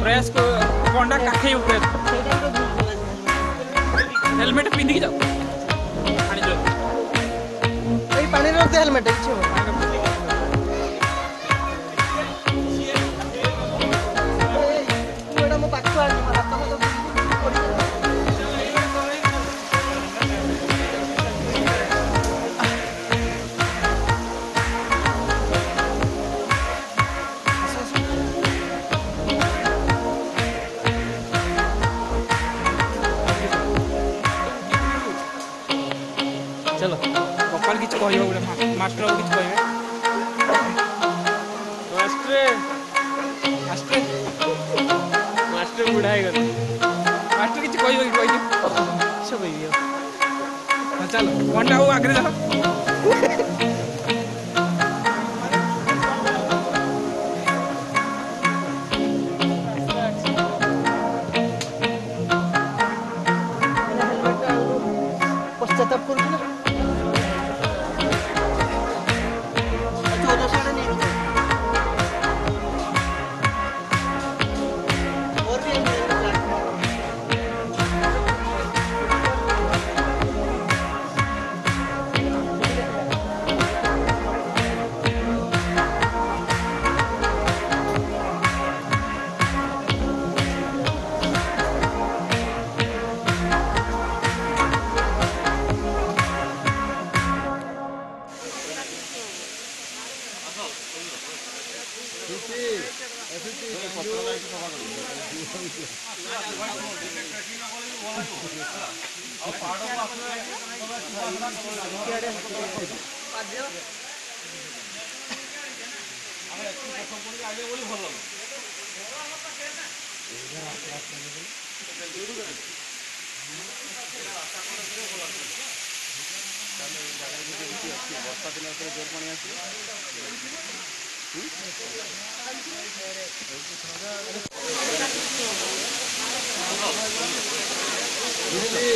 ପ୍ରୟାସ ପଣ୍ଡା କାଖେଇ ଉପରେ हेलमेट पिंधी जाओ पानी रोकते हेलमेट ଚାଲ କପାଲ କିଛି କହିବ ଗୋଟେ ମାଷ୍ଟର କିଛି କହିବେ ମାଷ୍ଟ୍ରେ ମାଷ୍ଟର ମାଷ୍ଟ୍ରେ ବୁଢା ହେଇଗଲା ମାଷ୍ଟର କିଛି କହିବ କି କହିଦିଅ କିସ କହିବି ଆଉ ହଁ ଚାଲ ପଣ୍ଡା ଆଉ ଆଗରେ ଯାଅ আমরা একটু প্রথম করে আগে বলি ভালো বর্ষা দিনের জোর পানি আসবে Yeni